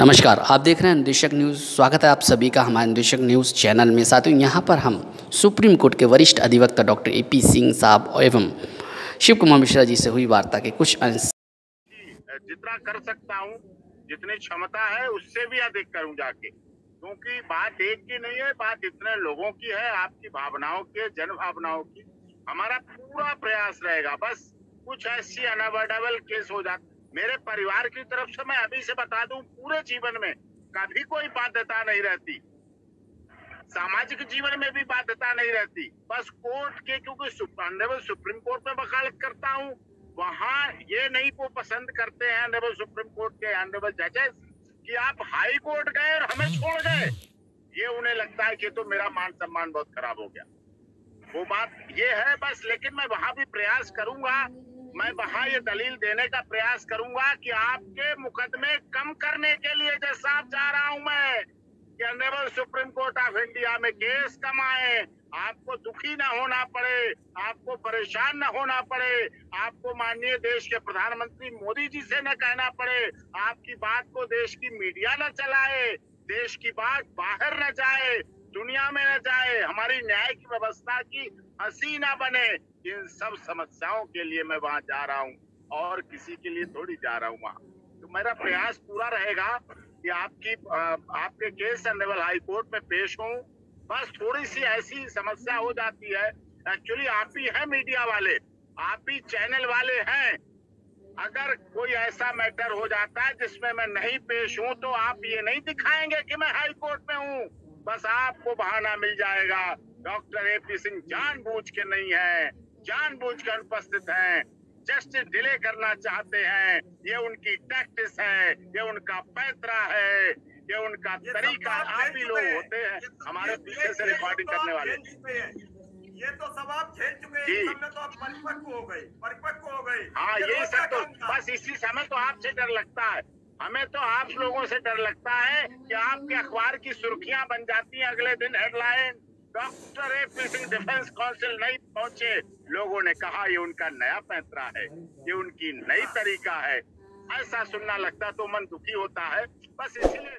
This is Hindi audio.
नमस्कार, आप देख रहे हैं निदेशक न्यूज़। स्वागत है आप सभी का हमारे निदेशक न्यूज़ चैनल में। साथियों, यहाँ पर हम सुप्रीम कोर्ट के वरिष्ठ अधिवक्ता डॉक्टर ए पी सिंह साहब एवं शिव कुमार मिश्रा जी से हुई वार्ता के कुछ अंश। जितना कर सकता हूँ, जितनी क्षमता है, उससे भी अधिक करूँ जाके। क्योंकि बात एक की नहीं है, बात इतने लोगों की है, आपकी भावनाओं की जन भावनाओं की। हमारा पूरा प्रयास रहेगा, बस कुछ ऐसी अनअवॉइडेबल केस हो जाती मेरे परिवार की तरफ़ से मैं अभी से बता दूँ, पूरे जीवन में कभी कोई बाध्यता नहीं रहती। सामाजिक जीवन में भी बाध्यता नहीं रहती। बस कोर्ट के, क्योंकि ऑनरेबल सुप्रीम कोर्ट में वकालत करता हूँ, वहाँ ये नहीं को पसंद करते हैं ऑनरेबल सुप्रीम कोर्ट के ऑनरेबल जजेस कि आप हाई कोर्ट गए और हमें छोड़ गए। ये उन्हें लगता है कि तो मेरा मान सम्मान बहुत खराब हो गया। वो बात ये है बस, लेकिन मैं वहाँ भी प्रयास करूँगा मैं वहाँ ये दलील देने का प्रयास करूँगा कि आपके मुकदमे कम करने के लिए जैसा जा रहा हूँ मैं, कि honourable supreme court of India में केस कम आए आपको दुखी न होना पड़े, आपको परेशान न होना पड़े, आपको माननीय देश के प्रधानमंत्री मोदी जी से न कहना पड़े, आपकी बात को देश की मीडिया न चलाए, देश की बात बाहर न जाए। दुनिया में न जाए, हमारी न्याय की व्यवस्था की हँसी न बने, इन सब समस्याओं के लिए मैं वहाँ जा रहा हूँ और किसी के लिए थोड़ी जा रहा हूँ वहाँ। तो मेरा प्रयास पूरा रहेगा कि आपकी आपके केस लेवल हाई कोर्ट में पेश हूँ बस थोड़ी सी ऐसी समस्या हो जाती है। एक्चुअली आप ही हैं मीडिया वाले, आप ही चैनल वाले हैं। अगर कोई ऐसा मैटर हो जाता है जिसमें मैं नहीं पेश हूँ तो आप ये नहीं दिखाएँगे कि मैं हाई कोर्ट में हूँ। बस आपको बहाना मिल जाएगा। डॉक्टर ए पी सिंह जानबूझ के नहीं है जानबूझ कर उपस्थित है। जस्टिस डिले करना चाहते हैं ये उनकी टैक्टिस है ये उनका पैतरा है ये उनका ये तरीका आप ही लोग होते हैं हमारे पीछे से रिकॉर्डिंग करने वाले। ये तो सब आप झेल चुके हैं। तो आप परिपक्व हो गए परिपक्व हो गए। हाँ ये सब तो बस इसी समय तो आपसे डर लगता है। हमें तो आप लोगों से डर लगता है कि आपके अखबार की सुर्खियाँ बन जाती हैं अगले दिन headline doctor A defence council नहीं पहुँचे। लोगों ने कहा, ये उनका नया पैंतरा है। ये उनकी नई तरीका है। ऐसा सुनना लगता तो मन दुखी होता है। बस इसीलिए